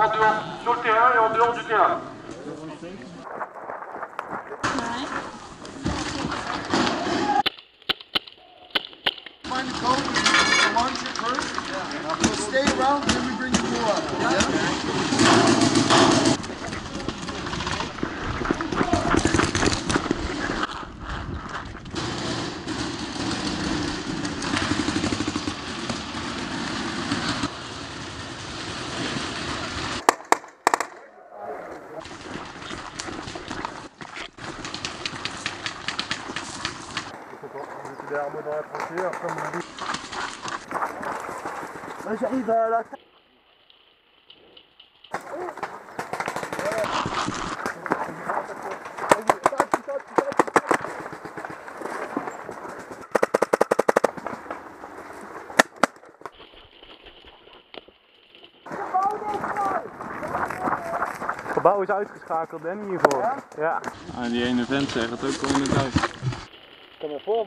en dehors, sur le terrain et en dehors du terrain. Stay around, then we bring pool up. La tranchée, après on dit. J'arrive à la gebouw is uitgeschakeld en hiervoor. Ja. Ah, die ene vent zegt het ook al in het huis. Kom maar voor.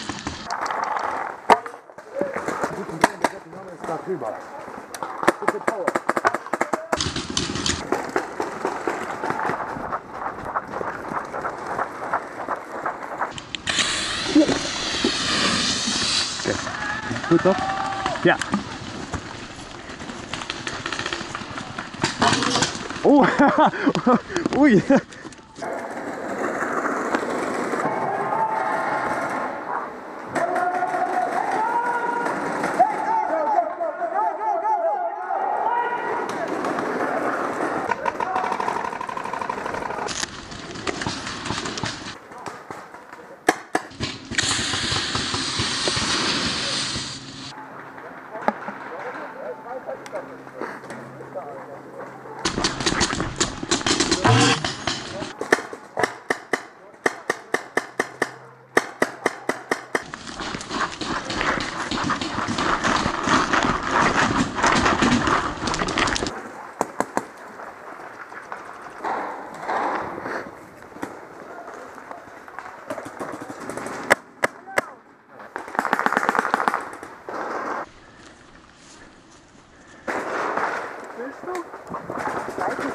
darüber. Bitte poet. Goed toch? Ja. Oeh, oei. Weißt du? Weiß ich.